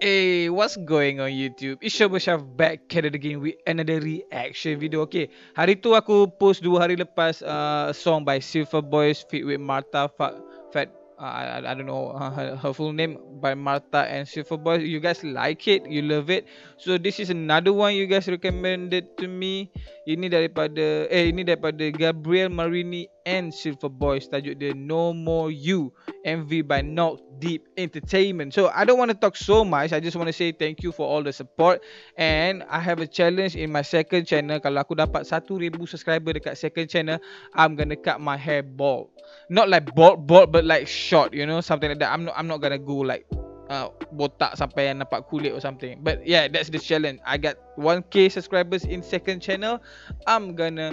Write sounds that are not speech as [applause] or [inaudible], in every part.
Hey, what's going on YouTube? It's Shobo Shaf back at it again with another reaction video. Okay, hari tu aku post dua hari lepas uh, song by Silver Boys feat with Martha Fat, Fat uh, I, I don't know uh, her, her full name by Martha and Silver Boys. You guys like it, you love it. So this is another one you guys recommended to me. Ini daripada eh ini daripada Gabriel Marini and Silver Boys tajuk dia No More You MV by Not Deep Entertainment. So I don't want to talk so much. I just want to say thank you for all the support and I have a challenge in my second channel. Kalau aku dapat 1000 subscriber dekat second channel, I'm gonna cut my hair bald. Not like bald bald but like short, you know, something like that. I'm not I'm not gonna go like uh, botak sampai yang nampak kulit or something. But yeah, that's the challenge. I got 1k subscribers in second channel. I'm gonna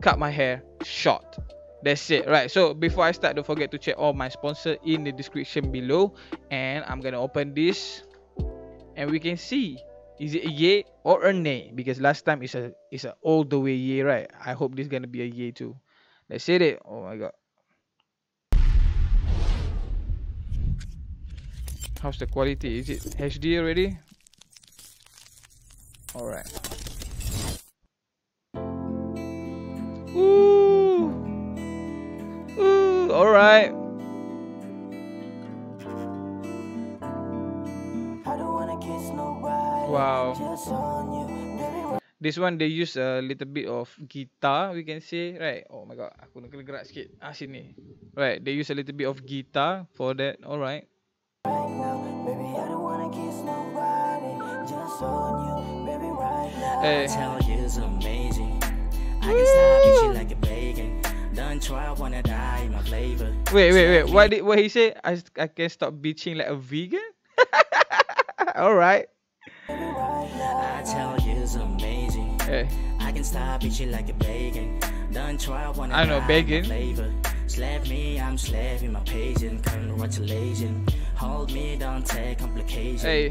cut my hair short. That's it. Right. So before I start, don't forget to check all my sponsor in the description below. And I'm gonna open this, and we can see is it a yay or a nay? Because last time it's a it's a all the way yay, right? I hope this gonna be a yay too. Let's hit it. Oh my god. How's the quality? Is it HD already? Alright. Ooh. Ooh, alright. Wow. This one they use a little bit of guitar, we can say, right? Oh my god, aku nak kena gerak sikit. Ah sini. Right, they use a little bit of guitar for that. Alright. Hey. Try, wanna die my flavor. Wait, wait, wait. What did what he say? I I can stop bitching like a vegan. [laughs] All right. I tell you it's amazing. Hey. I can stop you like a bacon. Done try, wanna I know, die bacon. flavor. Slap me, I'm slaving my patient. Congratulations. Hold me, don't take complications. Hey.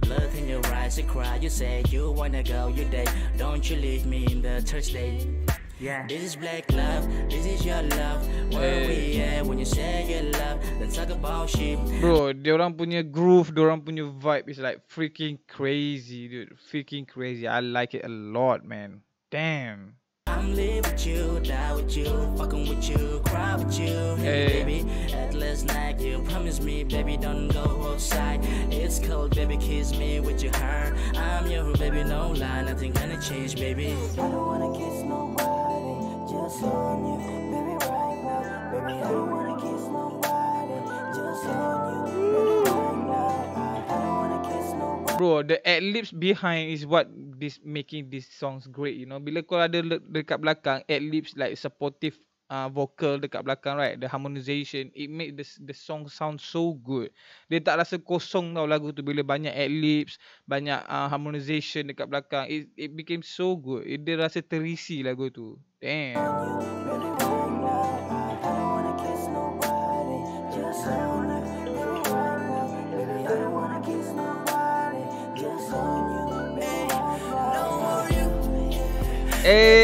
Blood in your eyes, you cry, you say you wanna go, you day. Don't you leave me in the Thursday. Yeah. This is black love, this is your love. Where we at when you say your love? Then talk about shit. Bro, dia orang punya groove, dia orang punya vibe is like freaking crazy, dude. Freaking crazy. I like it a lot, man. Damn. I'm live with you, die with you, fucking with you, cry with you, hey, Hey. baby. At last night you promised me, baby, don't go outside. It's cold, baby, kiss me with your heart. I'm your baby, no lie, nothing gonna change, baby. I don't wanna kiss nobody, just on you, baby, right now. Baby, I don't wanna kiss nobody, just on you. Bro, the ad-libs behind is what this making these songs great, you know. Bila kau ada dekat belakang ad-libs like supportive uh, vocal dekat belakang right, the harmonization, it make the the song sound so good. Dia tak rasa kosong tau lagu tu bila banyak ad-libs, banyak uh, harmonization dekat belakang. It it became so good. It, dia rasa terisi lagu tu. Damn. Baby,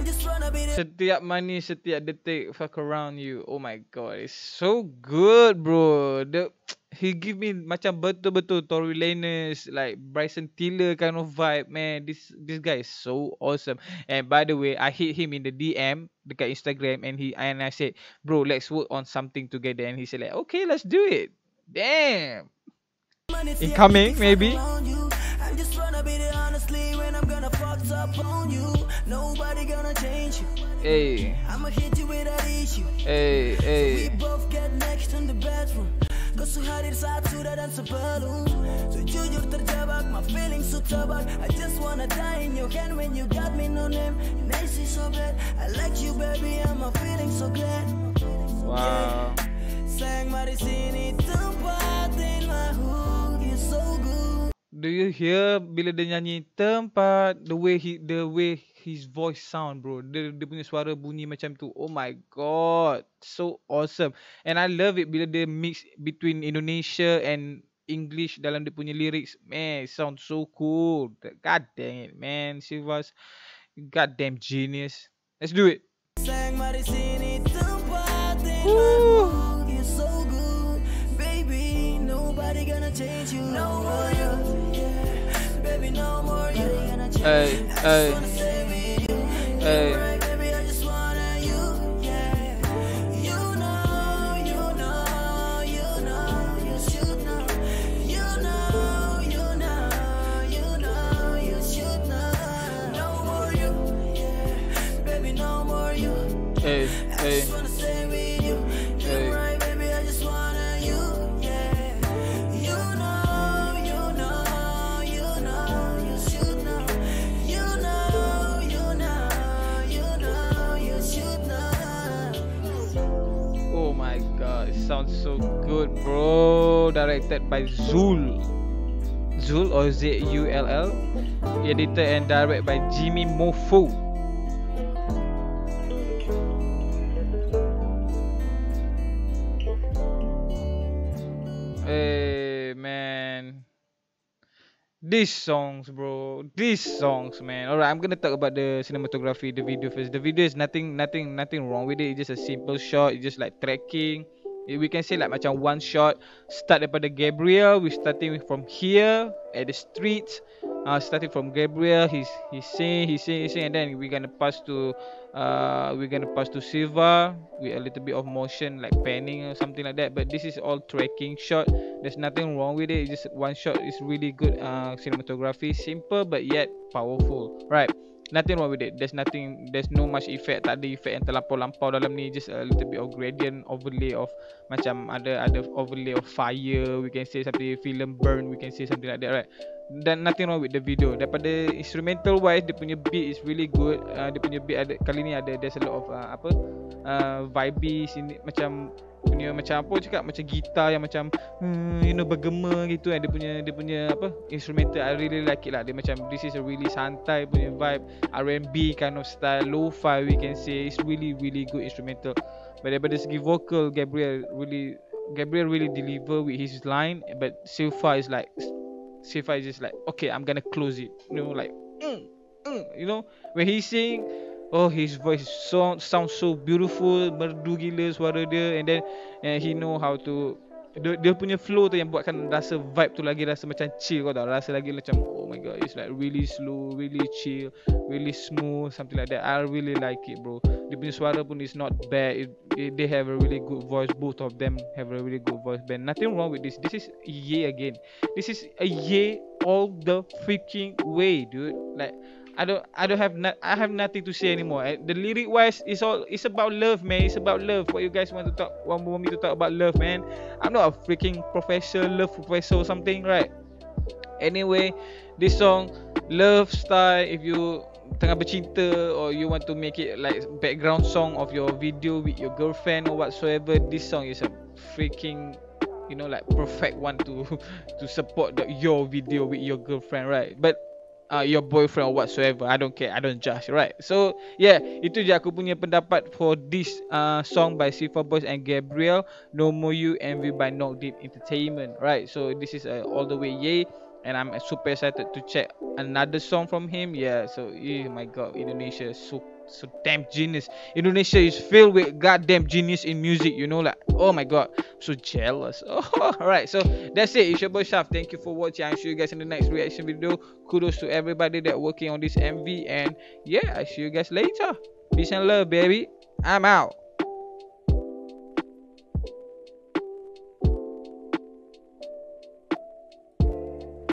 The just be the Setiap money, setiap detik, fuck around you. Oh my god, it's so good, bro. The he give me macam betul-betul Tory Lanez, like Bryson Tiller kind of vibe, man. This this guy is so awesome. And by the way, I hit him in the DM dekat Instagram, and he and I said, bro, let's work on something together. And he said like, okay, let's do it. Damn. money, step Incoming, the thick maybe. Fuck around you. I just wanna be the honestly when I'm gonna fuck up on you. Nobody gonna change you. Hey, I'ma hit you with that issue. hey, We hey. both get next in the bedroom Gusto hadir saat sudah dan sebelum So jujur terjebak, my feelings so I just wanna die in your hand when you got me no name Nice is so bad, I like you baby, I'm a feeling so glad Wow. Sayang mari sini tempatin my do you hear bila dia nyanyi tempat the way he the way his voice sound bro. Dia dia punya suara bunyi macam tu. Oh my god. So awesome. And i love it bila dia mix between Indonesia and English dalam dia punya lyrics. Man it sounds so cool. God dang it man. She was goddamn genius. Let's do it. Sayang mari sini. Tempat denganmu You so good. Baby Nobody gonna change you. No more hey hey Wanna stay with you hey so good, bro. Directed by Zul. Zul or Z U L L. Edited and directed by Jimmy Mofo. Hey man. These songs, bro. These songs, man. Alright, I'm gonna talk about the cinematography, the video first. The video is nothing, nothing, nothing wrong with it. It's just a simple shot. It's just like tracking. Eh, We can say like macam one shot. Start daripada Gabriel. We starting from here at the streets. Uh, starting from Gabriel, he's he's saying, he's saying, he's saying, and then we're gonna pass to, uh, we're gonna pass to Silva with a little bit of motion like panning or something like that. But this is all tracking shot. There's nothing wrong with it. It's just one shot. It's really good uh, cinematography, simple but yet powerful. Right. Nothing wrong with it. There's nothing. There's no much effect. Tak ada effect yang terlampau-lampau dalam ni. Just a little bit of gradient overlay of macam ada ada overlay of fire. We can say something film burn. We can say something like that, right? Dan nothing wrong with the video. Daripada instrumental wise, dia punya beat is really good. Uh, dia punya beat ada kali ni ada there's a lot of uh, apa uh, vibey sini macam punya macam apa cakap? Macam gitar yang macam hmm, you know bergema gitu kan dia punya dia punya apa instrumental I really like it lah. Dia macam this is a really santai punya vibe R&B kind of style lo-fi we can say. It's really really good instrumental. But daripada segi vocal Gabriel really Gabriel really deliver with his line but Silva is like Silva is just like okay I'm gonna close it. You know like mm, mm, you know when he sing Oh his voice so sounds so beautiful merdu gila suara dia. And then and he know how to dia, dia punya flow tu yang buatkan rasa vibe tu lagi rasa macam chill kau tahu. Rasa lagi macam oh my god it's like really slow really chill really smooth something like that. I really like it bro. Dia punya suara pun is not bad. It, it, they have a really good voice. Both of them have a really good voice band. Nothing wrong with this. This is Ye again. This is a Ye all the freaking way dude. Like I don't I don't have not I have nothing to say anymore. The lyric wise is all it's about love, man. It's about love. What you guys want to talk want, want me to talk about love, man? I'm not a freaking professor, love professor or something, right? Anyway, this song Love Style if you tengah bercinta or you want to make it like background song of your video with your girlfriend or whatsoever, this song is a freaking you know like perfect one to [laughs] to support the, your video with your girlfriend, right? But uh, your boyfriend or whatsoever. I don't care. I don't judge. Right. So yeah, itu je aku punya pendapat for this uh, song by Sifa Boys and Gabriel. No More You Envy by Knock Deep Entertainment. Right. So this is uh, all the way yay. And I'm super excited to check another song from him. Yeah. So oh my god, Indonesia is so damn genius. Indonesia is filled with goddamn genius in music. You know, like oh my god, I'm so jealous. [laughs] Oh, alright. So that's it. It's your boy Shaf. Thank you for watching. I'll see you guys in the next reaction video. Kudos to everybody that working on this MV. And yeah, I see you guys later. Peace and love, baby. I'm out.